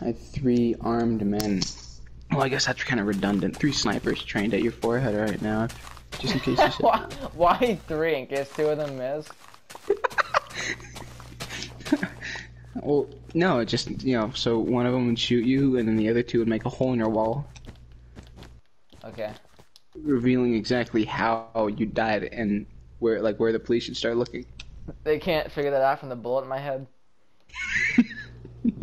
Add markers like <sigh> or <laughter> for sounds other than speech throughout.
I had three armed men. Well, I guess that's kind of redundant. Three snipers trained at your forehead right now, just in case you <laughs> why, why three in case two of them miss? <laughs> well, no, just you know, so one of them would shoot you, and then the other two would make a hole in your wall, Okay. revealing exactly how you died and where, like, where the police should start looking. They can't figure that out from the bullet in my head. <laughs>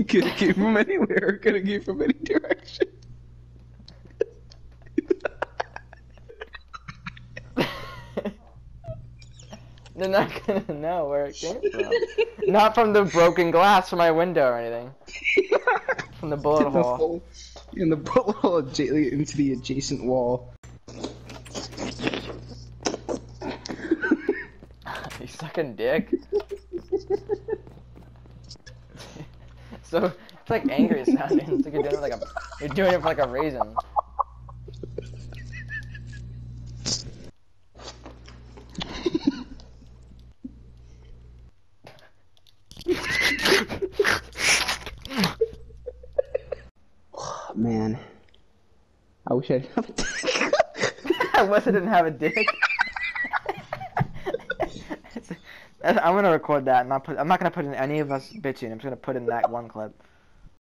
<laughs> could have came from anywhere. Could have came from any direction. <laughs> They're not gonna know where it came from. not from the broken glass from my window or anything. <laughs> From the bullet in the hole. hole, in the bullet hole into the adjacent wall. you sucking dick. So it's like angry sounding. <laughs> It's like you're doing it like a you're doing it for like a reason. Oh, man, I wish I didn't have a dick. <laughs> I wish I didn't have a dick. <laughs> <laughs> I'm gonna record that and. I'm not gonna put in any of us bitching. I'm just gonna put in that one clip.